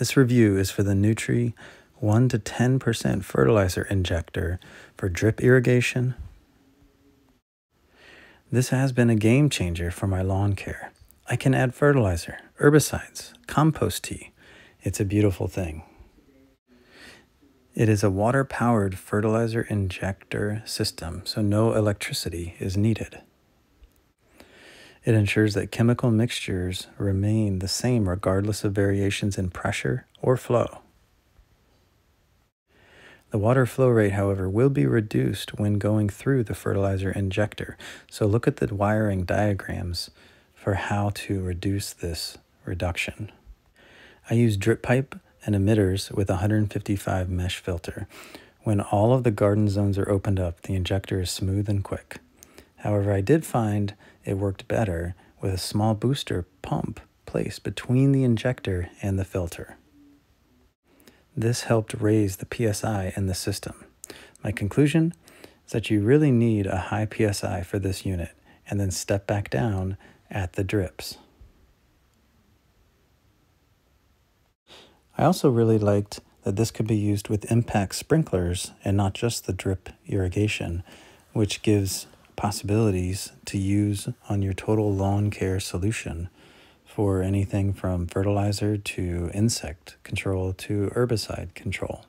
This review is for the NEWTRY 1 to 10% fertilizer injector for drip irrigation. This has been a game changer for my lawn care. I can add fertilizer, herbicides, compost tea. It's a beautiful thing. It is a water powered fertilizer injector system, so no electricity is needed. It ensures that chemical mixtures remain the same regardless of variations in pressure or flow. The water flow rate, however, will be reduced when going through the fertilizer injector. So look at the wiring diagrams for how to reduce this reduction. I use drip pipe and emitters with a 155 mesh filter. When all of the garden zones are opened up, the injector is smooth and quick. However, I did find it worked better with a small booster pump placed between the injector and the filter. This helped raise the PSI in the system. My conclusion is that you really need a high PSI for this unit and then step back down at the drips. I also really liked that this could be used with impact sprinklers and not just the drip irrigation, which gives possibilities to use on your total lawn care solution for anything from fertilizer to insect control to herbicide control.